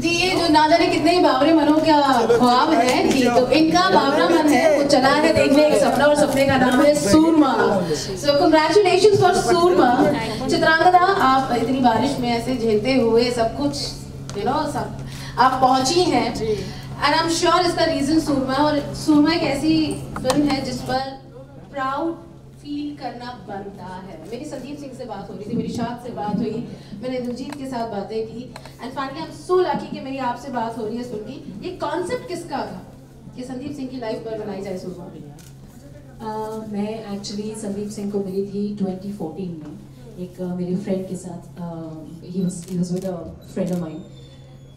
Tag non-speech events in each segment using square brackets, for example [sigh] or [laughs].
जी ये जो ना जाने कितने ही बावरे मनों का ख्वाब है जी तो इनका बावरा मन है वो चला है देखने एक सपना और सपने का नाम है Soorma. So congratulation for Soorma. Chitrangada आप इतनी बारिश में ऐसे झेलते हुए सब कुछ यू नो सब आप पहुँची हैं। एंड आई एम श्योर इसका रीजन सूरमा और सूरमा एक ऐसी फ़िल्म है जिस पर प्राउड फील करना बनता है। मेरी संदीप सिंह से बात हो रही थी मेरी शाद से बात हुई मैंने दिलजीत के साथ बातें की and finally I am so lucky कि मेरी आपसे बात हो रही है सुन की ये कॉन्सेप्ट किसका था? कि संदीप सिंह की लाइफ पर बनाई जाए Uh, मैं एक्चुअली संदीप सिंह को मिली थी 2014 में। एक मेरे फ्रेंड के साथ ही was with a friend of mine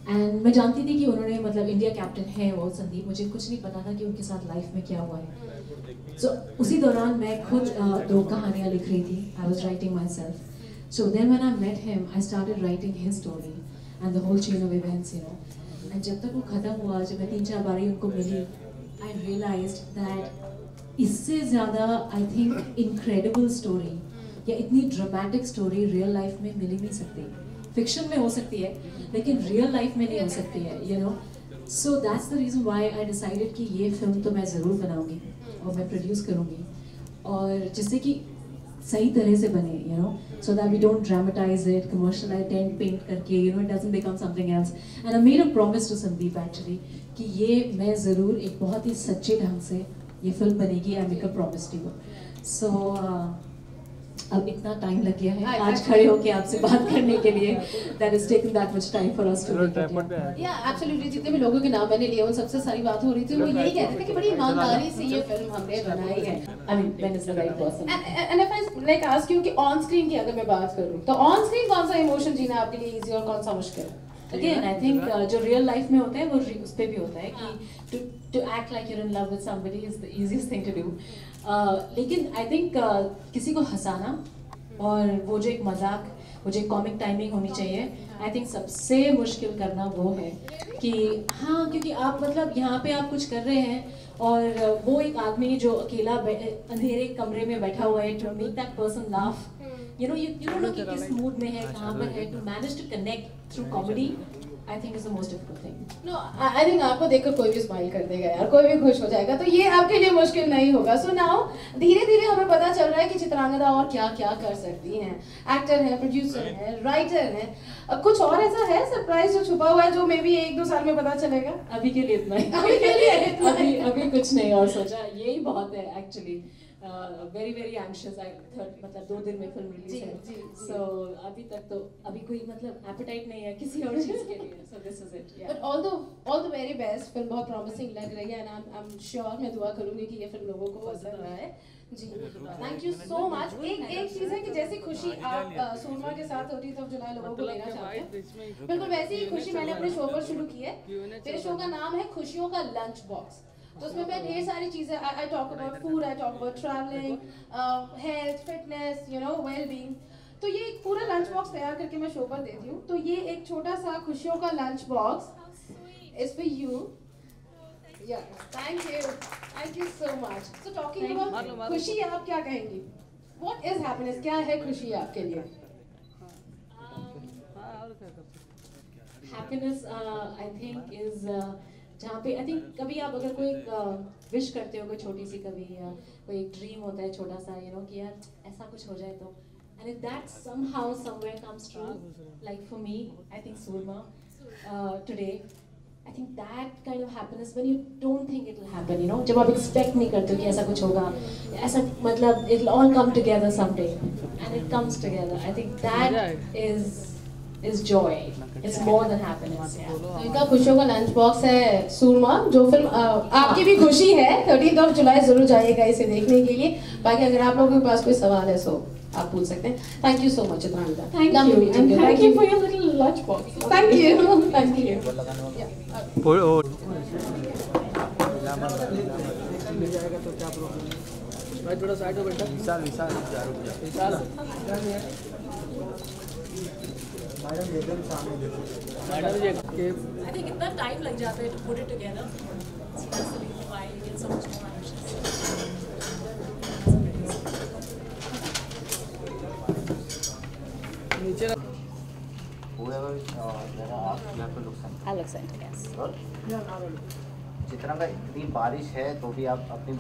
and मैं जानती थी कि उन्होंने मतलब इंडिया कैप्टन है वो संदीप मुझे कुछ नहीं पता था कि उनके साथ लाइफ में क्या हुआ है। सो so, उसी दौरान मैं खुद दो कहानियाँ लिख रही थी। I was writing myself so then when I met him I started writing his story and the whole chain of events you know. And जब तक वो ख़त्म हुआ जब मैं तीन चार बारी उनको मिली आई रियलाइज़ दैट इससे ज़्यादा आई थिंक इनक्रेडिबल स्टोरी या इतनी ड्रामेटिक स्टोरी रियल लाइफ में मिल ही नहीं सकती। फिक्शन में हो सकती है, लेकिन रियल लाइफ में नहीं हो सकती है you know so that's the reason why I decided कि ये फ़िल्म तो मैं ज़रूर बनाऊँगी और मैं प्रोड्यूस करूँगी। और जिससे कि सही तरह से बने you know so that we don't dramatise it commercialise tent पेंट करके you know it doesn't become something else and I made a promise to Sandeep actually कि ये मैं ज़रूर एक बहुत ही सच्चे ढंग से ये फ़िल्म बनेगी I make a promise to you so अब इतना टाइम लग गया है। आज खड़े होके आपसे बात करने के लिए। That is taking that much time for us too yeah absolutely जितने भी लोगों के नाम मैंने लिए उन सबसे सारी बात हो रही थी। वो यही कह रहे थे कि बड़ी ईमानदारी से ये फ़िल्म हमने बनाई है। I mean when is the right person and if I like ask you कि ऑन स्क्रीन की अगर मैं बात करूँ तो ऑन स्क्रीन कौन सा इमोशन जीना आपके लिए इजी और कौन सा मुश्किल? है अगेन आई थिंक जो रियल लाइफ में होता है वो उस पे भी होता है कि to to act like you're in love with somebody is the easiest thing to do लेकिन आई थिंक किसी को हंसाना और वो जो एक मज़ाक वो जो एक कॉमिक टाइमिंग होनी चाहिए आई थिंक सबसे मुश्किल करना वो है कि हाँ क्योंकि आप मतलब यहाँ पे आप कुछ कर रहे हैं और वो एक आदमी जो अकेला अंधेरे कमरे में बैठा हुआ है to make that person laugh you know you, you don't know कि किस मूड में है कहाँ पर है to manage to connect through comedy I think is the most difficult thing. No I think आपको देखकर कोई भी स्माइल कर देगा यार कोई भी खुश हो जाएगा तो ये आपके लिए मुश्किल नहीं होगा। सो नाउ धीरे धीरे हमें पता चल रहा है कि चित्रांगदा और क्या क्या कर सकती हैं। एक्टर है प्रोड्यूसर है राइटर है। कुछ और ऐसा है सरप्राइज़ जो छुपा हुआ है जो मे बी एक दो साल में पता चलेगा? अभी के लिए इतना ही। अभी के लिए [laughs] अभी अभी कुछ नहीं और सोचा। यही बहुत है actually very very anxious I मतलब दो दिन में फ़िल्म रिलीज़ है। सो अभी तक तो अभी कोई मतलब एपेटाइट नहीं है किसी और चीज़ के लिए। So this is it but all the all the very best film बहुत प्रॉमिसिंग लग रही है एंड आई एम श्योर मैं दुआ करूँगी कि ये फ़िल्म लोगों को पसंद आए। जी। थैंक यू सो मच एक एक चीज़ है कि जैसी खुशी आप सोनमा के साथ होती तब जुलाई लोगों को लेना चाहते हैं। बिल्कुल वैसी ही खुशी मैंने अपने शो पर शुरू की है। मेरे शो का नाम है खुशियों का लंच बॉक्स तो उसमें मैं ढेर सारी चीज़ें I talk about food I talk about travelling health fitness you know well being तो ये एक पूरा लंच बॉक्स तैयार करके मैं शो पर देती हूँ तो ये एक छोटा सा खुशियों का lunch box for you. Yeah, thank you. Thank you so much. So talking Thank खुशी आप क्या कहेंगी? What is happiness? क्या है खुशी आपके लिए? हैप्पीनेस आई थिंक इज़ जहाँ पे आई थिंक कभी आप अगर कोई विश uh, करते हो कोई छोटी सी कभी या कोई एक ड्रीम होता है छोटा सा यू नो कि यार ऐसा कुछ हो जाए तो। And if that somehow somewhere comes true like for me I think Soorma today I think that kind of happiness when you don't think it will happen you know जब आप expect नहीं करते कि ऐसा कुछ होगा ऐसा मतलब it all come together someday and it comes together I think that is is joy. It's more than happiness. Yeah. तो इनका खुशियों का लंच बॉक्स है सूरमा जो फ़िल्म आपकी भी खुशी है थर्टीन ऑफ़ जुलाई ज़रूर जाइएगा इसे देखने के लिए। बाकी अगर आप लोगों के पास कोई सवाल है सो आप पूछ सकते हैं। Thank you so much Chitrangada Thank Lovely you, meeting and thank you. for your little lunchbox. Thank you. Thank you. Yeah. ओ ओ भाई थोड़ा साइड हो बेटा। विशाल विशाल विशाल। I think इतना time लग जाता है to put it together. So that's the reason why you get so much more anxious. नीचे रख- whoever uh, there are asked, you have to look center. I look center, yes. Good. Chitranga इतनी बारिश है तो भी आप अपनी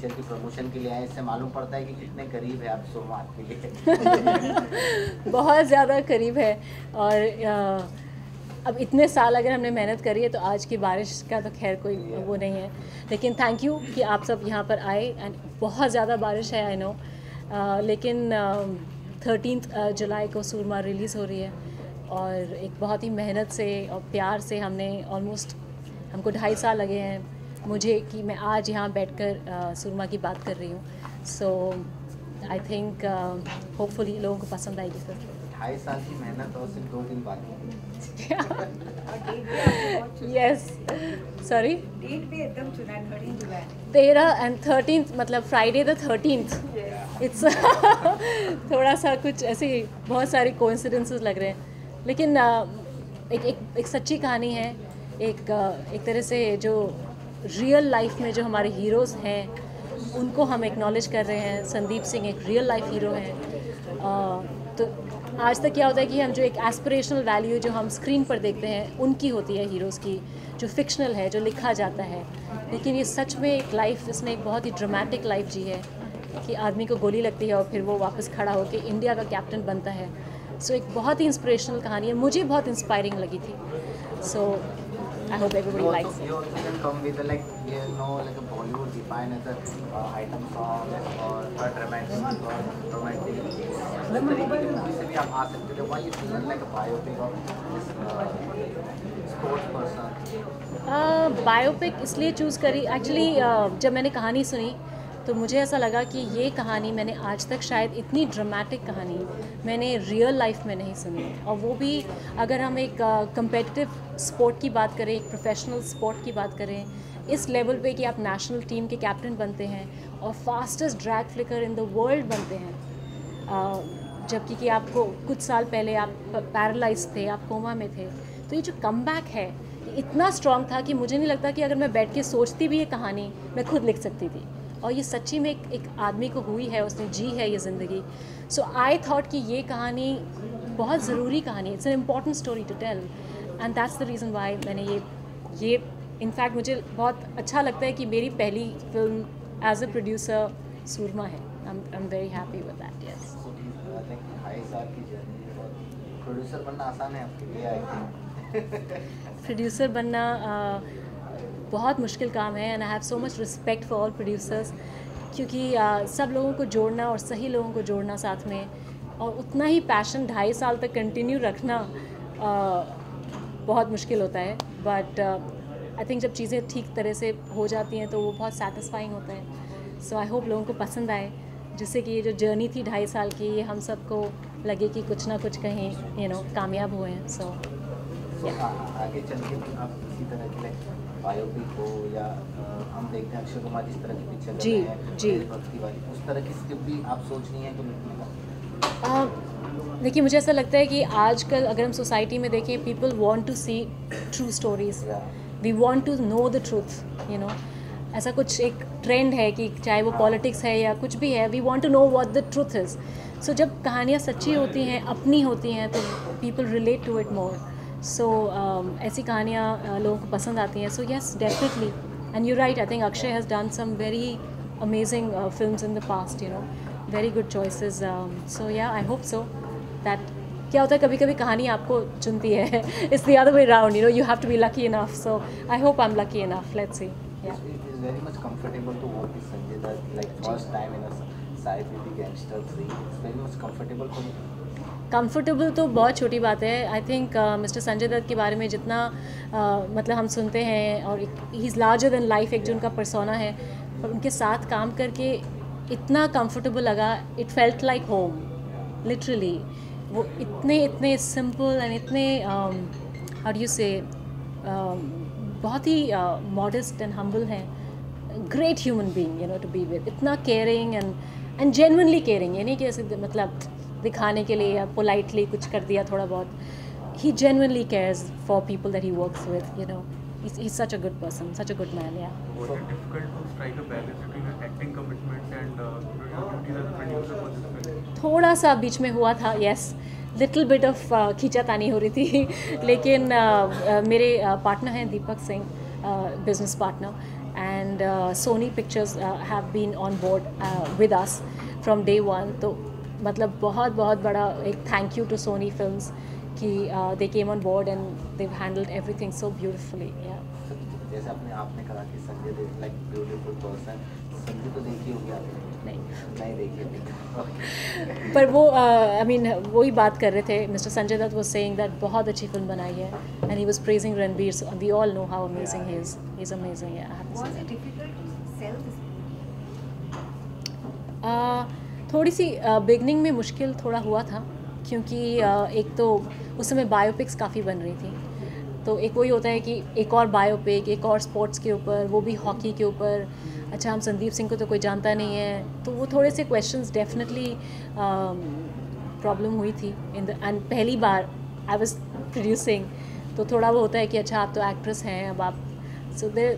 पिक्चर की प्रमोशन के लिए आए, इससे मालूम पड़ता है कि कितने करीब है आप सोमवार के लिए। [laughs] बहुत ज़्यादा करीब है और अब इतने साल अगर हमने मेहनत करी है तो आज की बारिश का तो खैर कोई वो नहीं है। लेकिन थैंक यू कि आप सब यहाँ पर आए एंड बहुत ज़्यादा बारिश है आई नो लेकिन थर्टीन जुलाई को सूरमा रिलीज़ हो रही है और एक बहुत ही मेहनत से और प्यार से हमने ऑलमोस्ट हमको ढाई साल लगे हैं। मुझे कि मैं आज यहाँ बैठकर अ, सूरमा की बात कर रही हूँ। सो आई थिंक होपफुली लोगों को पसंद आएगी फिर। ढाई साल की मेहनत और सिर्फ़ दो दिन बाकी यस सॉरी डेट भी एकदम चुना थर्टीन जुलाई। तेरह एंड थर्टीन मतलब फ्राइडे द थर्टीनथ इट्स थोड़ा सा कुछ ऐसे बहुत सारी कोइंसिडेंसेस लग रहे हैं। लेकिन uh, एक एक एक सच्ची कहानी है। एक uh, एक तरह से जो रियल लाइफ में जो हमारे हीरोज़ हैं उनको हम एक्नॉलेज कर रहे हैं। संदीप सिंह एक रियल लाइफ हीरो हैं। तो आज तक क्या होता है कि हम जो एक एस्पिरेशनल वैल्यू जो हम स्क्रीन पर देखते हैं उनकी होती है हीरोज़ की जो फिक्शनल है जो लिखा जाता है। लेकिन ये सच में एक लाइफ इसने एक बहुत ही ड्रामेटिक लाइफ जी है कि आदमी को गोली लगती है और फिर वो वापस खड़ा होकर इंडिया का कैप्टन बनता है। सो so, एक बहुत ही इंस्पिरेशनल कहानी है। मुझे बहुत इंस्पायरिंग लगी थी। So I everybody no, You so also, you also can come with a, like you know like a Bollywood define as a uh, item song or a dramatic or romantic. Let me की movie से भी आप आ सकते थे. Why you feel like a biopic of this uh, sports person? Biopic इसलिए choose करी actually जब मैंने कहानी सुनी तो मुझे ऐसा लगा कि ये कहानी मैंने आज तक शायद इतनी ड्रामेटिक कहानी मैंने रियल लाइफ में नहीं सुनी। और वो भी अगर हम एक कंपेटिटिव स्पोर्ट की बात करें, एक प्रोफेशनल स्पोर्ट की बात करें, इस लेवल पे कि आप नेशनल टीम के कैप्टन बनते हैं और fastest drag flicker in the world बनते हैं जबकि कि आपको कुछ साल पहले आप पैरालाइज थे, आप कोमा में थे तो ये जो कम है इतना स्ट्रॉन्ग था कि मुझे नहीं लगता कि अगर मैं बैठ के सोचती भी ये कहानी, मैं खुद लिख सकती थी। और ये सच्ची में एक, एक आदमी को हुई है उसने जी है ये ज़िंदगी। सो आई थॉट कि ये कहानी बहुत ज़रूरी कहानी it's an important story to tell and that's the reason why मैंने ये ये इनफैक्ट मुझे बहुत अच्छा लगता है कि मेरी पहली film as a producer Soorma है। I am very happy with that yes producer बनना आसान है आपके लिए आई थिंक. प्रोड्यूसर बनना अ, बहुत मुश्किल काम है and I have so much respect for all producers क्योंकि अ, सब लोगों को जोड़ना और सही लोगों को जोड़ना साथ में और उतना ही पैशन ढाई साल तक कंटिन्यू रखना अ, बहुत मुश्किल होता है। बट आई थिंक जब चीज़ें ठीक तरह से हो जाती हैं तो वो बहुत सेटिस्फाइंग होता है। सो आई होप लोगों को पसंद आए जिससे कि ये जो जर्नी थी ढाई साल की ये हम सबको लगे कि कुछ ना कुछ कहीं यू नो कामयाब हुए हैं। सो So, आ- आ- आगे चल के आप तरह की बायोपिक हो या हम देखते हैं अक्षय कुमार जिस तरह की पिक्चर जी, जी। वाली उस तरह की स्क्रिप्ट भी आप सोच रही हैं कि लिखने देखिए मुझे ऐसा लगता है कि आजकल अगर हम सोसाइटी में देखें people want to see true stories we want to know the truth you know ऐसा कुछ एक ट्रेंड है कि चाहे वो पॉलिटिक्स है या कुछ भी है we want to know what the truth is so जब कहानियाँ सच्ची होती हैं अपनी होती हैं तो people relate to it more so ऐसी कहानियाँ लोगों को पसंद आती हैं। So yes definitely and you right I think Akshay has done some very amazing film in the past you know very good choices so yeah I hope so that क्या होता है कभी कभी कहानी आपको चुनती है। Is the other way round you know you have to be lucky enough so I hope I am lucky enough let's see very much comfortable to work with Sanjay Dutt like first time in a sci-fi gangster three very much comfortable for me comfortable तो बहुत छोटी बात है. I think mister Sanjay Dutt के बारे में जितना uh, मतलब हम सुनते हैं और he is larger than life एक जो उनका परसोना है पर उनके साथ काम करके इतना कंफर्टेबल लगा it felt like home literally वो इतने इतने सिंपल एंड इतने हाउ यू से बहुत ही मॉडस्ट एंड हम्बल हैं. Great human being you know to be with इतना caring and and genuinely caring यानी कि ऐसे मतलब दिखाने के लिए या पोलाइटली कुछ कर दिया थोड़ा बहुत ही genuinely cares for people that he works with you know he's, he's such a good person such a good man yeah Was it difficult to strike a balance between your acting commitment and uh, your duties as a producer for this film? थोड़ा सा बीच में हुआ था yes little bit of खींचातानी हो रही थी लेकिन uh, uh, मेरे पार्टनर हैं Deepak Singh business partner and Sony Pictures have been on board with us from day one तो मतलब बहुत बहुत बड़ा एक thank you to Sony Films कि they came on board and they handled everything so beautifully जैसे अपने आपने कहा कि Sanjay Dev like beautiful person Sanjay तो देखी होगी आपने? नहीं। नहीं देखी [laughs] पर वो आई मीन वही बात कर रहे थे mister Sanjay Dutt was saying that बहुत अच्छी फ़िल्म बनाई है and he was praising Ranbir so we all know how amazing he is he is amazing I have to say थोड़ी सी बिगनिंग में मुश्किल थोड़ा हुआ था, क्योंकि एक तो उस समय बायोपिक्स काफ़ी बन रही थी। तो एक वही होता है कि एक और बायोपिक एक और स्पोर्ट्स के ऊपर, वो भी हॉकी के ऊपर। अच्छा हम संदीप सिंह को तो कोई जानता नहीं है। तो वो थोड़े से क्वेश्चंस डेफिनेटली प्रॉब्लम हुई थी इन द एंड पहली बार आई वाज प्रोड्यूसिंग तो थोड़ा वो होता है कि अच्छा आप तो एक्ट्रेस हैं, अब आप so they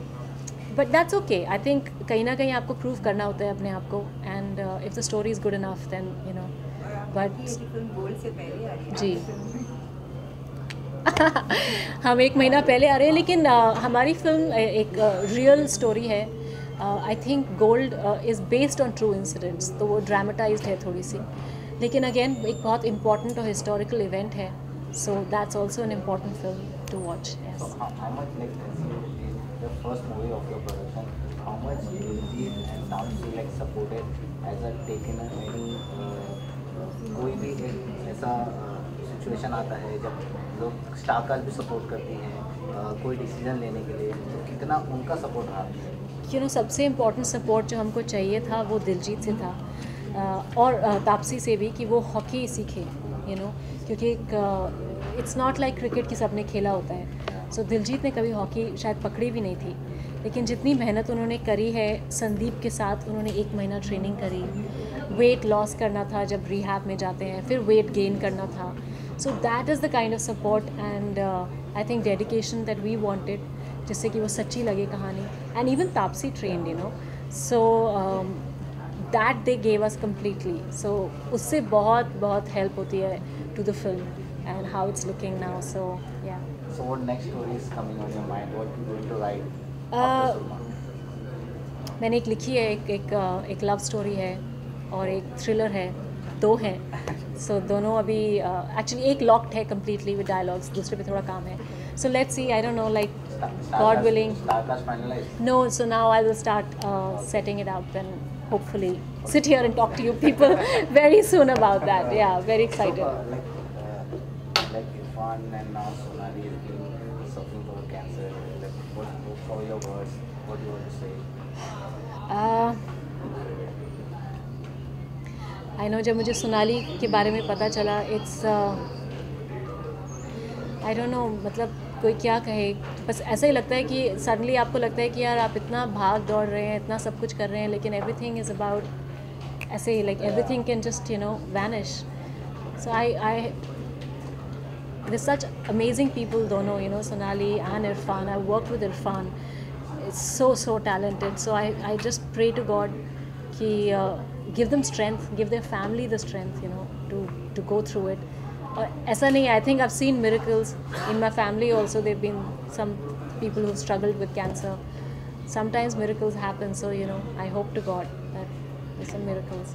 but that's okay I think कहीं ना कहीं आपको प्रूव करना होता है अपने आप को if the story is good enough then you know आ है जी। [laughs] हम एक महीना पहले आ रहे हैं लेकिन uh, हमारी फ़िल्म एक रियल स्टोरी है। I think Gold is based on true incidents तो वो ड्रामेटाइज है थोड़ी सी। लेकिन अगेन एक बहुत इंपॉर्टेंट और हिस्टोरिकल इवेंट है so that's also an important film to watch The first movie of your production? How much Diljit and Taapsee like supported as a taken a any uh, कोई भी एक ऐसा situation आता है जब लोग स्टारकास्ट भी सपोर्ट करती हैं uh, कोई डिसीज़न लेने के लिए तो कितना उनका सपोर्ट रहा यू नो सबसे इम्पोर्टेंट सपोर्ट जो हमको चाहिए था वो दिलजीत से था uh, और uh, तापसी से भी कि वो हॉकी सीखे यू नो क्योंकि इट्स नॉट लाइक क्रिकेट की सबने खेला होता है सो दिलजीत ने कभी हॉकी शायद पकड़ी भी नहीं थी। लेकिन जितनी मेहनत उन्होंने करी है, संदीप के साथ उन्होंने एक महीना ट्रेनिंग करी। वेट लॉस करना था जब रिहैब में जाते हैं, फिर वेट गेन करना था। So that is the kind of support and I think dedication that we wanted जिससे कि वो सच्ची लगे कहानी। And even Taapsee trained you know so that they gave us completely so उससे बहुत बहुत हेल्प होती है to the film and how it's looking now so yeah So what next story is coming on your mind? What you going to write? Uh, मैंने एक लिखी है एक एक एक लव स्टोरी है और एक थ्रिलर है दो हैं। सो so, दोनों अभी एक्चुअली uh, एक लॉक्ड है कम्प्लीटली विद डायलॉग्स दूसरे पे थोड़ा काम है। So let's see I don't know like God willing no so now I will start setting it up and hopefully sit here and talk to you people very soon about that yeah very excited Irfan and now Sonali is being suffering from cancer. Like, what, what for your words? What do you want to say? Uh, I know जब मुझे सोनाली के बारे में पता चला it's I don't no मतलब कोई क्या कहे बस ऐसा ही लगता है कि सडनली आपको लगता है कि यार आप इतना भाग दौड़ रहे हैं इतना सब कुछ कर रहे हैं लेकिन एवरीथिंग इज़ अबाउट ऐसे ही like everything can just you know vanish so I I there's such amazing people dono you know sonali and irfan. I worked with irfan. It's so so talented. So i i just pray to god ki uh, give them strength give their family the strength you know to to go through it. Nahi i think i've seen miracles in my family also. There've been some people who've struggled with cancer. Sometimes miracles happen. So you know i hope to god that there's some miracles